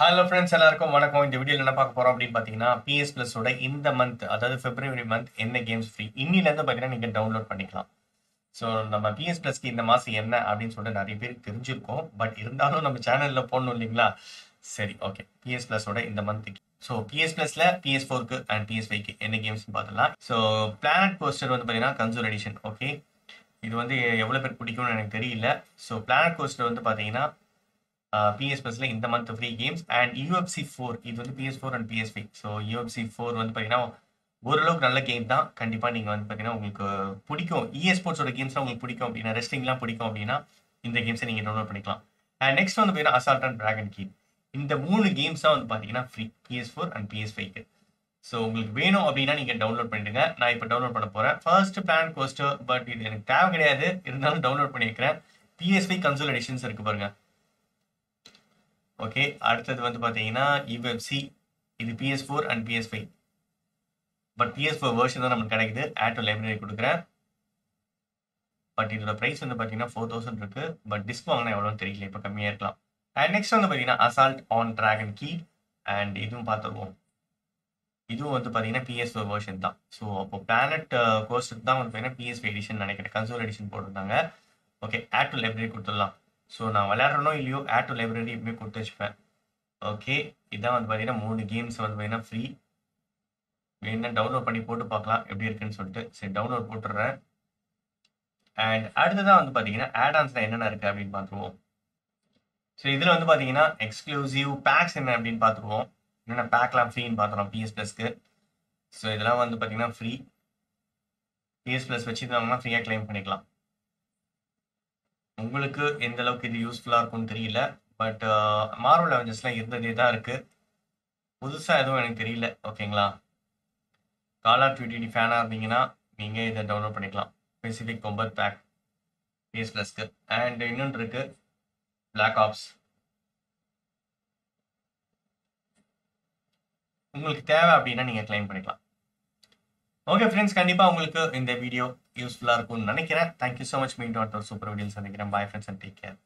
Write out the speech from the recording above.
Hello friends எல்லாருக்கும் வணக்கம். இந்த வீடியோவில் என்ன பார்க்க போறோம் அப்படின்னு பார்த்தீங்கன்னா பிஎஸ் பிளஸோட இந்த மந்த் அதாவது பிப்ரவரி மந்த் என்ன கேம்ஸ் ஃப்ரீ இன்னிலேருந்து பார்த்தீங்கன்னா நீங்கள் டவுன்லோட் பண்ணிக்கலாம். ஸோ நம்ம பிஎஸ் பிளஸ்க்கு இந்த மாதம் என்ன அப்படின்னு சொல்லிட்டு நிறைய பேர் தெரிஞ்சிருக்கோம். பட் இருந்தாலும் நம்ம சேனலில் போடணும் இல்லைங்களா? சரி ஓகே பிஎஸ் பிளஸோட இந்த மந்த்துக்கு ஸோ பிஎஸ் பிளஸ்ல பிஎஸ் ஃபோருக்கு அண்ட் பிஎஸ் ஃபைவ்க்கு என்ன கேம்ஸ் பார்த்துலாம் ஸோ பிளானட் போஸ்டர் வந்து பார்த்தீங்கன்னா கன்சோல் எடிஷன் ஓகே இது வந்து எவ்வளோ பேர் பிடிக்கும்னு எனக்கு தெரியல. ஸோ பிளானட் கோஸ்டர் வந்து பார்த்தீங்கன்னா Uh, பிஎஸ் ப்ளஸ்ல இந்த month free games and UFC four இது வந்து PS four and PS five so UFC four வந்து பார்த்தீங்கன்னா ஓரளவுக்கு நல்ல கேம் தான். கண்டிப்பாக நீங்கள் வந்து பார்த்தீங்கன்னா உங்களுக்கு பிடிக்கும். இஎஸ் ஸ்போர்ட்ஸோட கேம்ஸ்லாம் உங்களுக்கு பிடிக்கும் அப்படின்னா ரெஸ்டிங்லாம் பிடிக்கும் அப்படின்னா இந்த கேம்ஸை நீங்கள் டவுன்லோட் பண்ணிக்கலாம். அண்ட் நெக்ஸ்ட் வந்து பார்த்தீங்கன்னா அசால்ட் அண்ட் ட்ராகன் கீ இந்த மூணு கேம்ஸ் தான் வந்து பார்த்தீங்கன்னா free PS four and PS ஃபைவ்க்கு ஸோ உங்களுக்கு வேணும் அப்படின்னா நீங்கள் டவுன்லோட் பண்ணிடுங்க. நான் இப்போ டவுன்லோட் பண்ண போகிறேன் ஃபர்ஸ்ட் பிளான் கோஸ்டர் பட் இது எனக்கு தேவை கிடையாது. இருந்தாலும் டவுன்லோட் பண்ணியிருக்கிறேன். பிஎஸ்ஃபை கன்சோல் எடிஷன்ஸ் இருக்கு பாருங்க. ஓகே அடுத்தது வந்து பார்த்தீங்கன்னா யூஎஃப்சி இது PS four and PS five but PS four version தான் நமக்கு கிடைக்குது ஆட்டோ லைப்ரரி கொடுக்குறேன். பட் இதோட ப்ரைஸ் வந்து பார்த்தீங்கன்னா ஃபோர் தௌசண்ட் இருக்கு. பட் டிஸ்க் வாங்கினா எவ்வளோன்னு தெரியல இப்போ கம்மியாக இருக்கலாம். அண்ட் நெக்ஸ்ட் வந்து பார்த்தீங்கன்னா assault on dragon key and இதுவும் பார்த்துருவோம் இதுவும் வந்து பார்த்தீங்கன்னா பிஎஸ் ஃபோர் வேர்ஷன் தான். ஸோ அப்போ பிளானட் கோஸ்ட் uh, தான் வந்து பார்த்தீங்கன்னா பிஎஸ்பி எடிஷன் நினைக்கிறேன். கன்சோல் எடிஷன் போட்டிருந்தாங்க. ஓகே ஆட் டு லைப்ரரி கொடுத்துடலாம். ஸோ நான் விளையாடுறனோ இல்லையோ ஆட் டு லைப்ரரி எப்பவுமே கொடுத்து வச்சுப்பேன். ஓகே இதான் வந்து பார்த்தீங்கன்னா மூணு கேம்ஸ் வந்து பார்த்தீங்கன்னா ஃப்ரீ வேணும்னா டவுன்லோட் பண்ணி போட்டு பார்க்கலாம் எப்படி இருக்குன்னு சொல்லிட்டு. சரி டவுன்லோட் போட்டுடுறேன். அண்ட் அடுத்ததான் வந்து பார்த்தீங்கன்னா ஆட் ஆன்ஸில் என்னென்ன இருக்குது அப்படின்னு பார்த்துருவோம். ஸோ இதில் வந்து பார்த்தீங்கன்னா எக்ஸ்க்ளூசிவ் பேக்ஸ் என்ன அப்படின்னு பார்த்துருவோம். என்னென்ன பேக்லாம் ஃப்ரீன்னு பார்த்துருவோம் பிஎஸ் ப்ளஸ்க்கு ஸோ இதெல்லாம் வந்து பார்த்தீங்கன்னா ஃப்ரீ பிஎஸ் ப்ளஸ் வச்சு வச்சுருந்தாங்கன்னா ஃப்ரீயாக கிளைம் பண்ணிக்கலாம். உங்களுக்கு எந்த அளவுக்கு இது யூஸ்ஃபுல்லாக இருக்கும்னு தெரியல பட் மார்வல் அவெஞ்சர்ஸ்லாம் இருந்ததே தான் இருக்குது புதுசாக எதுவும் எனக்கு தெரியல ஓகேங்களா கால் ஆஃப் டியூட்டி ஃபேனாக இருந்தீங்கன்னா நீங்கள் இதை டவுன்லோட் பண்ணிக்கலாம். ஸ்பெசிஃபிக் கொம்பர் பேக் பிஎஸ் ப்ளஸ்க்கு அண்ட் இன்னொன்று இருக்குது பிளாக் ஆப்ஸ் உங்களுக்கு தேவை அப்படின்னா நீங்கள் கிளைம் பண்ணிக்கலாம். ஓகே ஃப்ரெண்ட்ஸ் கண்டிப்பாக உங்களுக்கு இந்த வீடியோ யூஸ்ஃபுல்லாக இருக்கும்னு நினைக்கிறேன். தேங்க்யூ ஸோ மச் மீண்டும் அடுத்த ஒரு சூப்பர் வீடியோ சந்திக்கிறேன். Bye friends and take care